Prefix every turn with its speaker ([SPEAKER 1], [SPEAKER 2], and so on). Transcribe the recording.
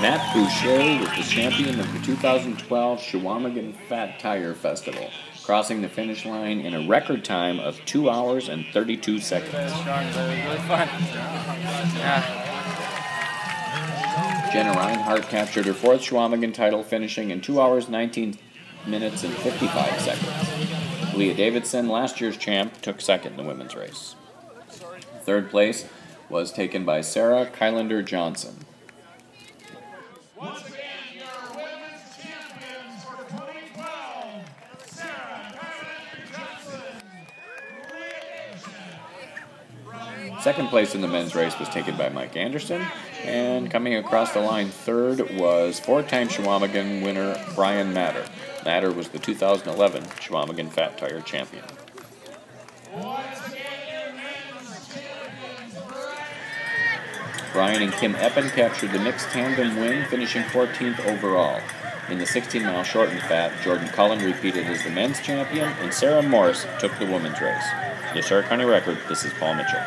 [SPEAKER 1] Matt Busche was the champion of the 2012 Chequamegon Fat Tire Festival, crossing the finish line in a record time of 2 hours and 32 seconds.
[SPEAKER 2] really fun. Yeah.
[SPEAKER 1] Jenna Rinehart captured her fourth Chequamegon title, finishing in 2 hours 19 minutes and 55 seconds. Leah Davidson, last year's champ, took second in the women's race. Third place was taken by Sarah Kylander Johnson.
[SPEAKER 3] Once again, your women's champions for 2012, Sarah Carmen Johnson. Leah
[SPEAKER 1] Second place in the men's race was taken by Mike Anderson, and coming across the line third was four-time Chequamegon winner Brian Matter. Matter was the 2011 Chequamegon Fat Tire champion. Brian and Kim Eppen captured the mixed tandem win, finishing 14th overall. In the 16 mile short and fat, Jordan Cullen repeated as the men's champion, and Sarah Morse took the women's race. The Stark County Record, this is Paul Mitchell.